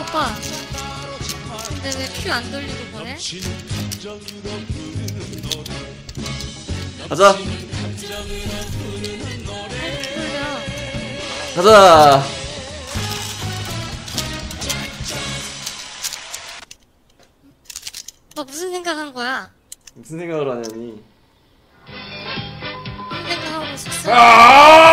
오빠. 근데 왜 큐 안 돌리고 보내? 가자. 가자 너 무슨 생각한 거야? 무슨 생각을 하냐니 무슨 생각하고 있었어? 아!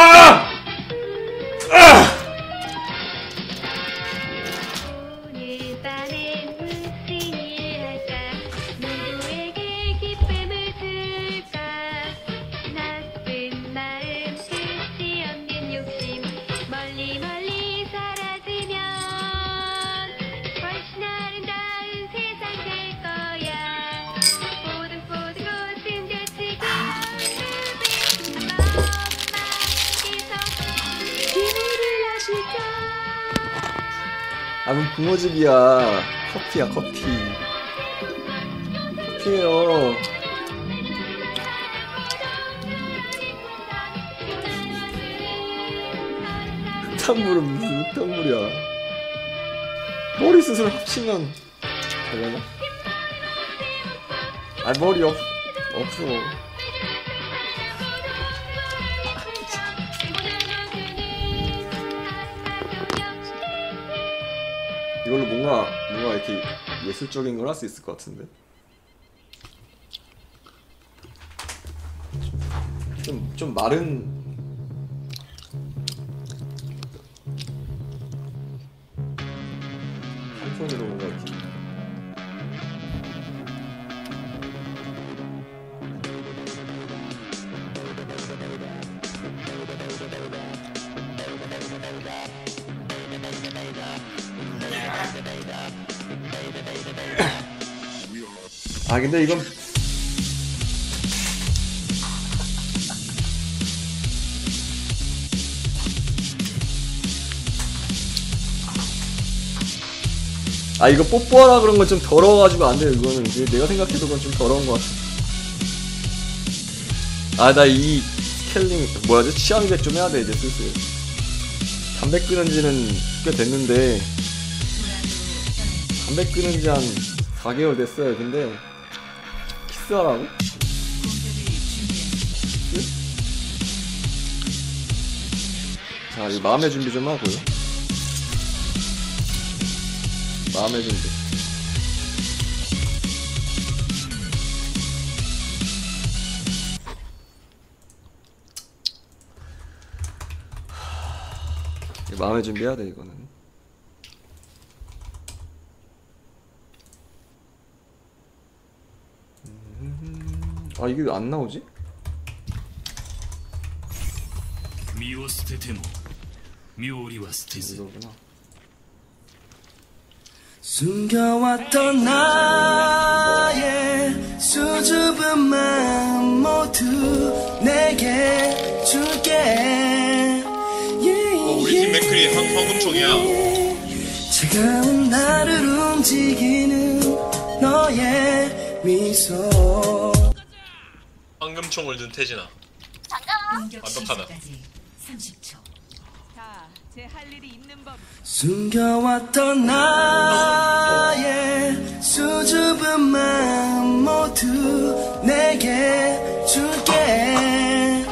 아, 뭐 붕어집이야. 커피야, 커피. 커피예요. 흙탕물은 무슨 흙탕물이야. 머리 숱을 합치면 되려나? 아, 머리 없, 없어. 이걸로 뭔가, 뭔가 이렇게 예술적인 걸 할 수 있을 것 같은데. 좀, 좀 마른. 한 손으로 뭔가 이렇게. 아, 근데 이건. 아 이거 뽀뽀하라 그런 건 좀 더러워가지고 안 돼요 이거는. 이제 내가 생각해도 그건 좀 더러운 것 같아. 아 나 이 스케일링 뭐야지? 취향백 좀 해야 돼 이제 슬슬. 담배 끊은 지는 꽤 됐는데. 담배 끊은 지 한 4개월 됐어요 근데 키스? 자 이거 마음의 준비 좀 하고요. 마음의 준비. 마음의 준비 해야 돼 이거는 아 이게 왜 안 나오지? 이거구나. 숨겨왔던 나의 수줍은 마음 모두 내게 줄게. 어, 우리 팀 맥클이 황금총이야. 차가운 나를 움직이는 너의 미소. 금총을 든 태진아. 완벽하다. 숨겨왔던 나의 수줍은 마음 모두 내게 줄게.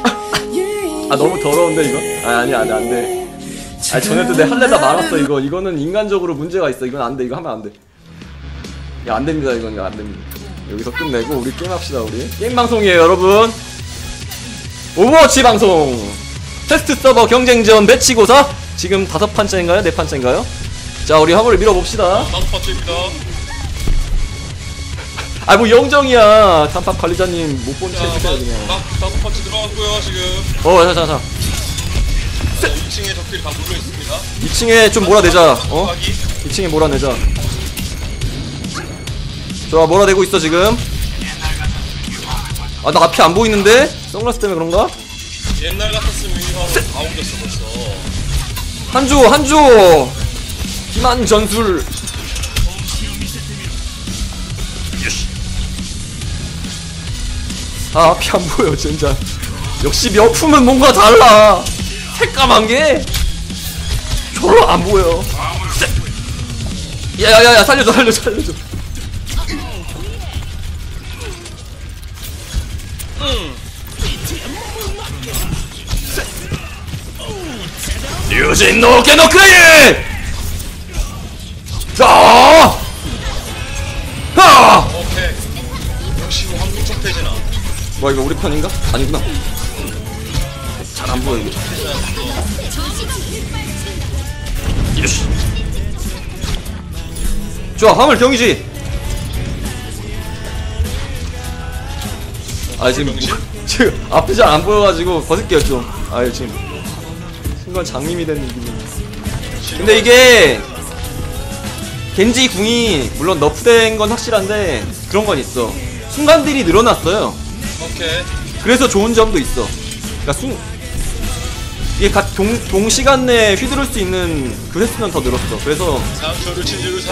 아 너무 더러운데 이거? 아 아니 아니 안돼. 아 전에도 내 할래다 말았어 이거. 이거는 인간적으로 문제가 있어. 이건 안돼. 이거 하면 안돼. 이거 안됩니다 이건. 이거 안됩니다 여기서 끝내고 우리 게임합시다 우리 게임 방송이에요 여러분 오버워치 방송 테스트 서버 경쟁전 배치고사 지금 다섯 판째인가요? 네 판째인가요? 자 우리 화물을 밀어봅시다 다섯 번째입니다. 아 뭐 영정이야 단합 관리자님 못 본채 자, 해주세요 그냥 다, 다섯 번째 들어갔고요, 지금. 어 자자자 2층에 적들이 다 몰려 있습니다. 2층에 좀 몰아내자 어? 각이 2층에 몰아내자 좋아 몰아내고 있어 지금? 아 나 앞이 안 보이는데? 선글라스 때문에 그런가? 옛날 같았으면 이 화면 다 옮겼어 벌써. 한조 한조! 기만 전술! 아 앞이 안 보여 진짜 역시 명품은 뭔가 달라. 새까만 게? 별로 안 보여. 야야야야 살려줘 살려줘 살려줘 유진 노게 노크이 자 하! 오케이. 역시 황금총 태진아. 뭐 이거 우리 편인가? 아니구나 잘 안 보여 이게 예시 좋아 화물 경이지 아 지금 경이지? 지금 앞이 잘 안 보여가지고 벗을게요 좀아 지금 순간 장님이 된 느낌이 근데 이게 겐지 궁이 물론 너프된 건 확실한데 그런 건 있어 순간들이 늘어났어요 오케이. 그래서 좋은 점도 있어. 그러니까 순 이게 각 동, 동시간 내에 휘두를 수 있는 그 횟수는 더 늘었어. 그래서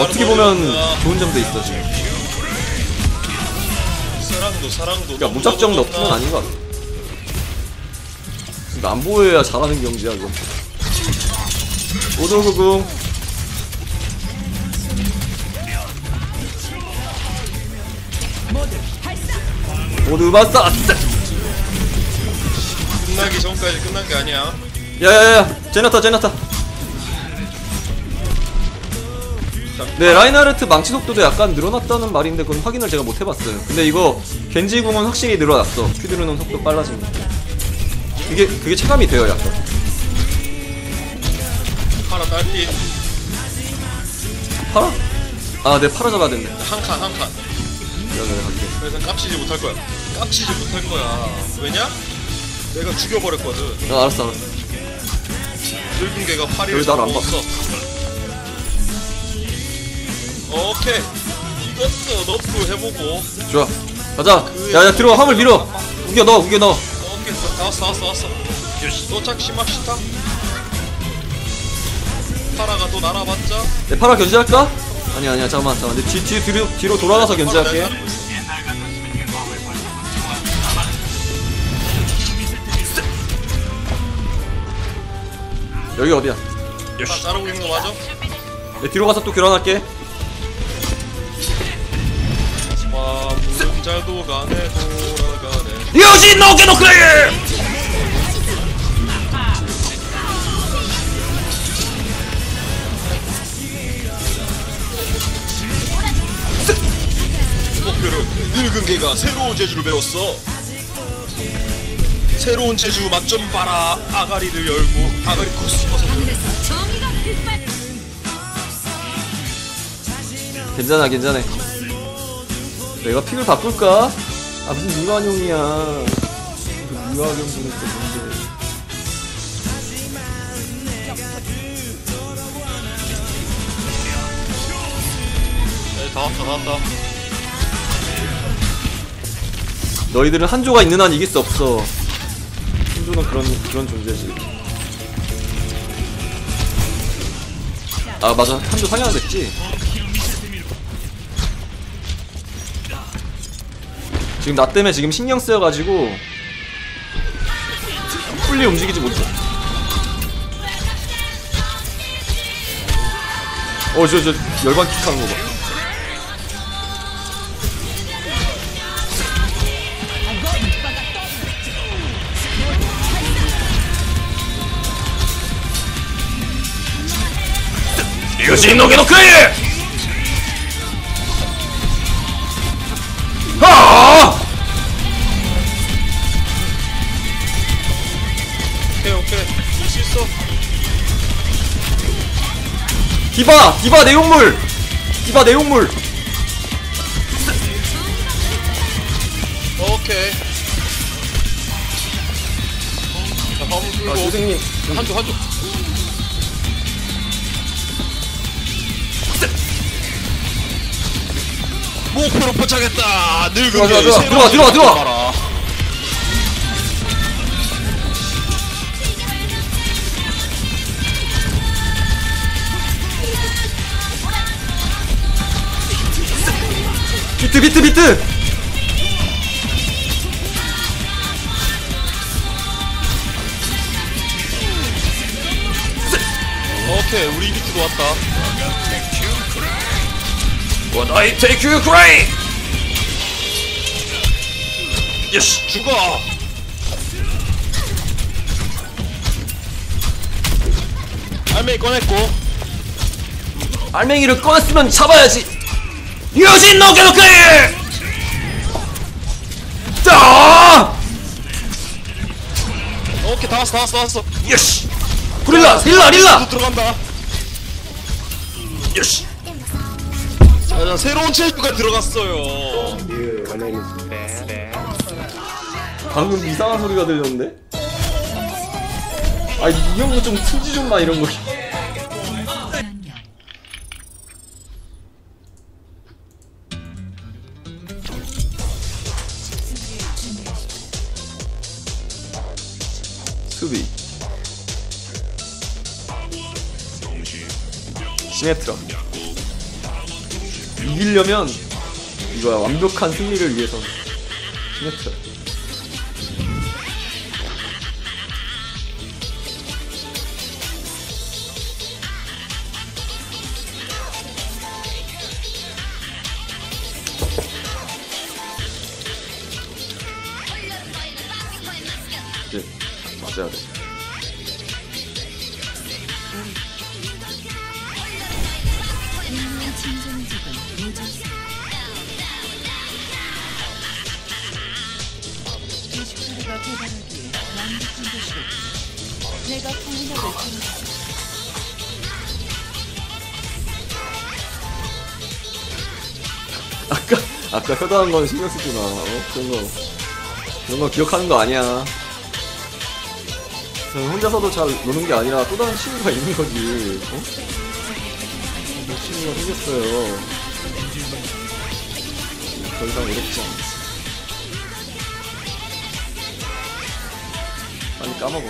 어떻게 보면. 좋은 점도 있어 지금. 사랑도 사랑도. 그러니까 무작정 너프는 아닌 것 같아. 안 보여야 잘하는 경지야 이거. 오돌구궁. 모두 봤어. 아싸! 끝나기 전까지 끝난 게 아니야. 야야야 제나타 제나타 네 라인하르트 망치 속도도 약간 늘어났다는 말인데 그건 확인을 제가 못 해봤어요 근데 이거 겐지 궁은 확실히 늘어났어 휘두르는 속도 빨라진 거 그게 그게 체감이 돼요 약간 파라 딸피 파라? 아내 파라 잡아야 된대 한칸 한 칸. 여기 갈게 그래서 깝치지 못할 거야. 깝치지 못할 거야. 왜냐? 내가 죽여버렸거든. 아 알았어 알았어 늙은 개가 파리를 여기 날안 먹었어. 오케이. 이것도 너프 해보고. 좋아 가자 야야 들어와 화물 밀어 우겨 넣어 우겨 넣어 오케이. 다 왔어, 왔어, 왔어. 도착 심합시다. 파라가 또 날아봤자. 내 파라 견제할까? 아니야 아니야 잠깐만 잠깐만 내 뒤, 뒤, 뒤로, 뒤로 돌아가서 견제할게 여기 어디야 다 자르고 있는 거 맞아? 내 뒤로 가서 또 교란할게 잘도 가네 돌아가네. 유진 노게 노크레 늙은 개가 새로운 재주를 배웠어. 새로운 재주 맛 좀 봐라. 아가리를 열고 아가리 코스모서 괜찮아 괜찮아 내가 픽을 바꿀까? 아 무슨 미완용이야. 그 미완용 보는 게 뭔데. 네, 다 왔다 다 왔다. 너희들은 한조가 있는 한 이길 수 없어. 한조는 그런 그런 존재지. 아 맞아. 한조 상향됐지 지금 나 때문에 지금 신경 쓰여가지고 풀리 움직이지 못해. 어저 저 열반 킥하는 거봐. 유진 노게 노크이 있어. 디바 디바 내용물. 디바 내용물. 오케이. 자 화물 아 끌고 선생님. 한조 한조 목표로 포착했다. 늙은 들어와, 새로운 들어와, 들어와, 들어와. 비트 비트 비트! 오케이 우리 비트도 왔다. What I take you cray 예스 죽어! 알맹이 꺼냈고. 알맹이를 꺼냈으면 잡아야지 유진 노게노케 자 릴라 릴라 들어간다. 새로운 체육가 들어갔어요. 방금 이상한 소리가 들렸는데? 아 이런 거좀 트지 좀 마 이런 거 2m 이기려면 이거야 완벽한 승리를 위해서 2m 이제 맞아야 돼. 아까 효도한 건 신경 쓰지 마. 어? 그런 거 그런 거 기억하는 거 아니야. 저는 혼자서도 잘 노는 게 아니라 또 다른 친구가 있는 거지. 어? 그 친구가 생겼어요. 더 이상 어렵지 않아. 빨리 까먹어.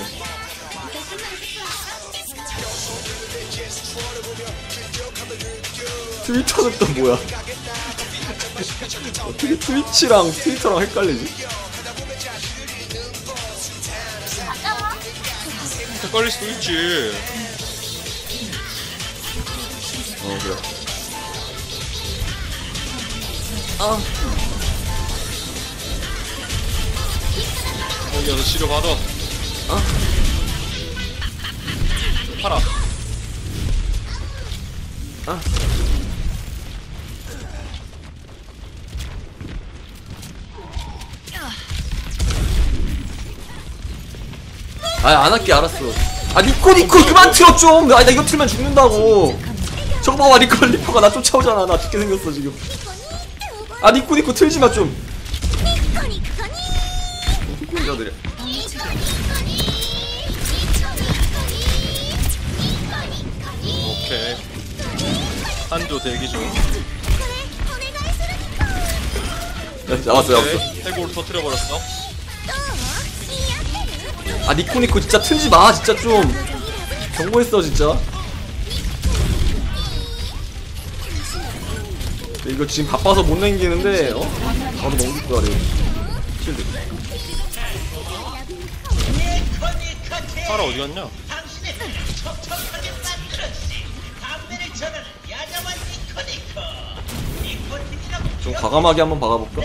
트위터는 또 뭐야? 어떻게 트위치랑 트위터랑 헷갈리지? 헷갈릴 수도 있지 어 그래. 여기 와서 치료 받아 어? 팔아 아. 아, 안 할게, 알았어. 아, にこにこ, 그만 틀어, 좀! 아, 나 이거 틀면 죽는다고. 저거 봐봐, にこ, 리퍼가 나 쫓아오잖아. 나 죽게 생겼어, 지금. 아, にこにこ, 틀지 마, 좀. 여자들이. 오케이 한조 대기 중 야, 나왔어, 나왔어. 해골 터트려버렸어 아, 니코, 니코, 진짜 틀지 마, 진짜 좀. 경고했어, 진짜. 이거 지금 바빠서 못 남기는데, 어? 바로 넘길 거야. 실드. 팔아 어디 갔냐 좀 과감하게 한번 박아볼까?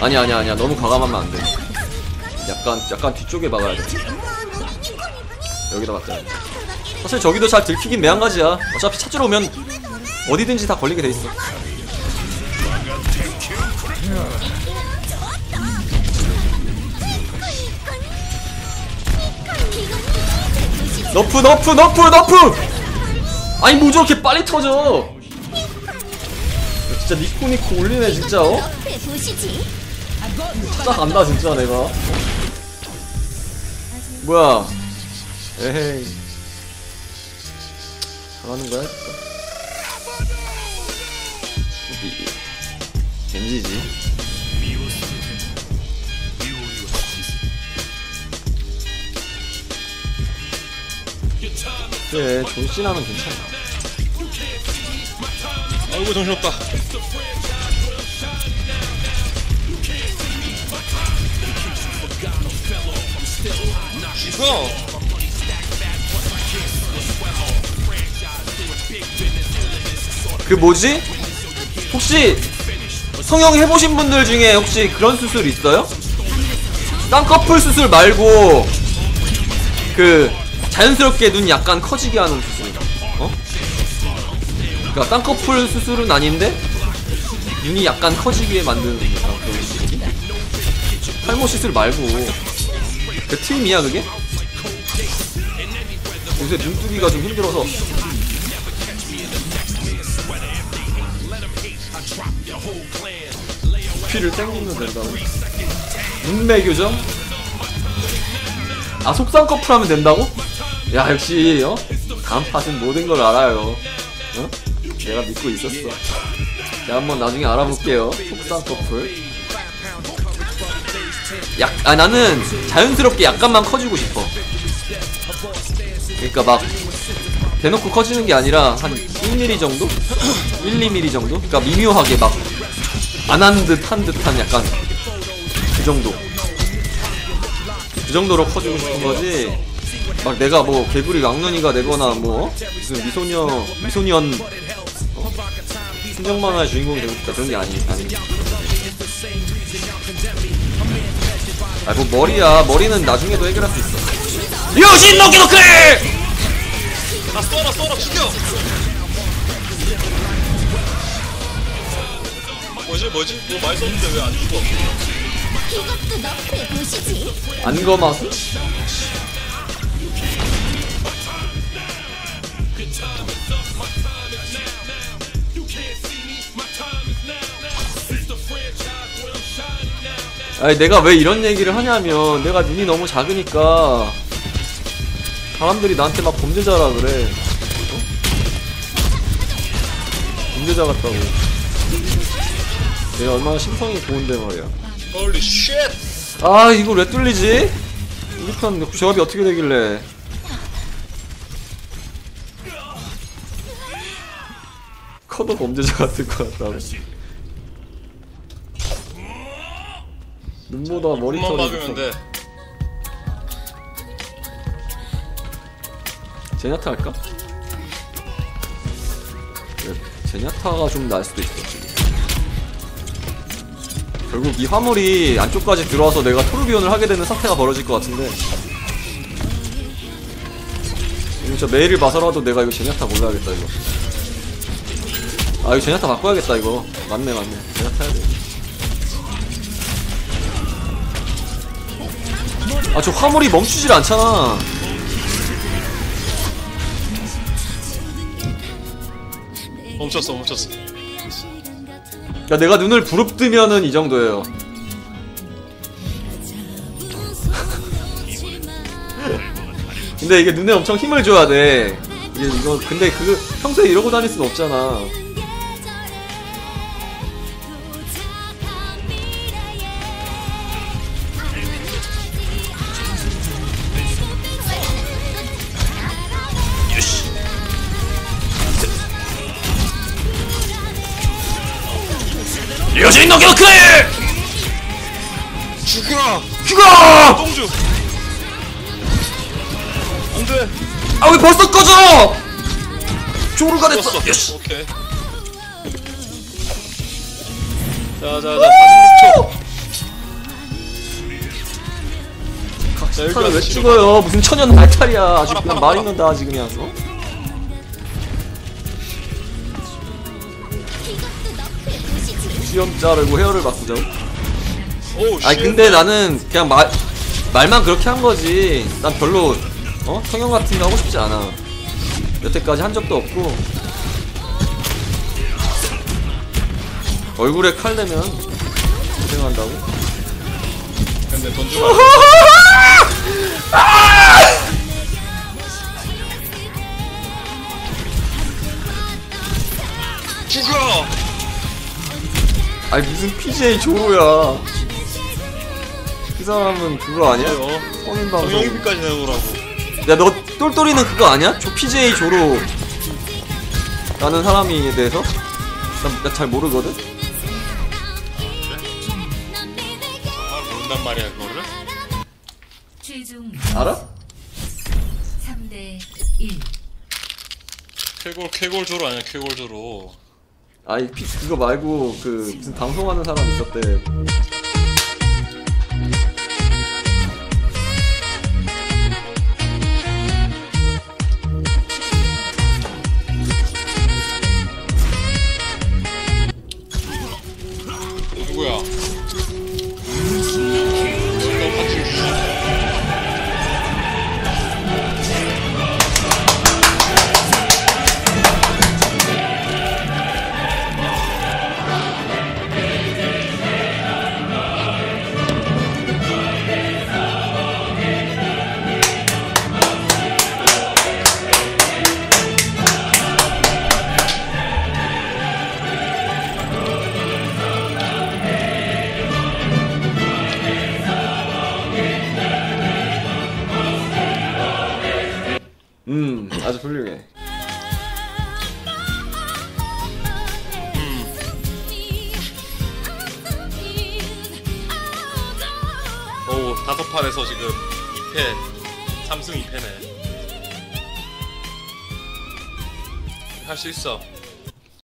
아니야 아니야 아니야 너무 과감하면 안돼 약간 약간 뒤쪽에 박아야 돼. 여기다 박자 사실 저기도 잘 들키긴 매한가지야. 어차피 찾으러 오면 어디든지 다 걸리게 돼 있어. nerf nerf nerf nerf! 아니 뭐 저렇게 빨리 터져? 진짜 にこにこ 올리네 진짜 어? 찾아간다 진짜 내가. 어? 뭐야? 에헤이. 잘하는 거야, 진짜. 겐지지. 그래, 존신하면 괜찮아. 아이고, 정신없다. 이거 그 뭐지? 혹시 성형 해보신 분들 중에 혹시 그런 수술 있어요? 쌍꺼풀 수술 말고 그 자연스럽게 눈 약간 커지게 하는 수술 어? 그니까 쌍꺼풀 수술은 아닌데 눈이 약간 커지게 만드는 약간 그런 수술 탈모 시술 말고 그 트임이야 그게? 요새 눈뜨기가 좀 힘들어서 피를 땡기면 된다고 눈매 교정? 아 속쌍꺼풀 하면 된다고? 야 역시 어? 다음 팟은 모든 걸 알아요 어? 내가 믿고 있었어 제가 한번 나중에 알아볼게요 속쌍꺼풀 약, 아 나는 자연스럽게 약간만 커지고 싶어 그러니까 막 대놓고 커지는 게 아니라 한 1mm 정도? 1, 2mm 정도? 그러니까 미묘하게 막 안 한 듯 한 듯한 약간 그 정도. 그 정도로 커지고 싶은 거지? 막 내가 뭐 개구리 왕눈이가 되거나 뭐 무슨 미소녀 미소년 어? 순정 만화의 주인공이 되고 싶다. 그런 게 아니 아니. 아뭐 머리야. 머리는 나중에도 해결할 수 있어 노키 노크 아 쏘라 쏘라 죽여! 뭐지 뭐지? 뭐 많이 썼는데 왜 안 죽어? 안검하수? 아니 내가 왜 이런 얘기를 하냐면 내가 눈이 너무 작으니까 사람들이 나한테 막 범죄자라 그래. 어? 범죄자 같다고. 내가 얼마나 심성이 좋은데 말이야. holy shit 아 이걸 왜 뚫리지? 우리 편 조합이 어떻게 되길래. 커도 범죄자 같을 것 같다고. 눈보다 머리털이 제냐타 할까? 그래, 제냐타가 좀 나을 수도 있어 지금. 결국 이 화물이 안쪽까지 들어와서 내가 토르비온을 하게 되는 사태가 벌어질 것 같은데. 이거 저 메일을 봐서라도 내가 이거 제냐타 골라야겠다 이거. 아 이거 제냐타 바꿔야겠다 이거. 맞네 맞네. 제냐타 해야 돼아저 화물이 멈추질 않잖아 멈췄어 멈췄어. 야 내가 눈을 부릅뜨면은 이 정도예요. 근데 이게 눈에 엄청 힘을 줘야 돼. 이게 이거 근데 그 평소에 이러고 다닐 순 없잖아 류신 노키노크 죽어 휴가! 똥주. 안돼. 아 왜 벌써 꺼져! 조루가 됐어. 예스. 오케이. 자자자 46초 자 여기 왜 와서 찍어요? 무슨 천연 날탈이야. 아주 그냥 말 있는다 아주 그냥 어? 수염 자르고 헤어를 바꾸자고? 오 아니 shit. 근데 나는 그냥 말 말만 그렇게 한 거지. 난 별로 어 성형 같은 거 하고 싶지 않아. 여태까지 한 적도 없고 얼굴에 칼 내면 고생한다고. 근데 돈 주고 안 죽어 아니 무슨 PJ 조로야 그 사람은 그거 아니야? 성인 방송 성형비까지 내놓으라고 야 너 똘똘이는 그거 아니야? 저 PJ 조로 라는 사람에 대해서? 나잘 모르거든? 정말 모른단 말이야 그거를? 알아? 3대 1 쾌골 쾌골조로 아니야 쾌골조로 아이 피 그거 말고 그 무슨 방송하는 사람 있었대. 수 있어.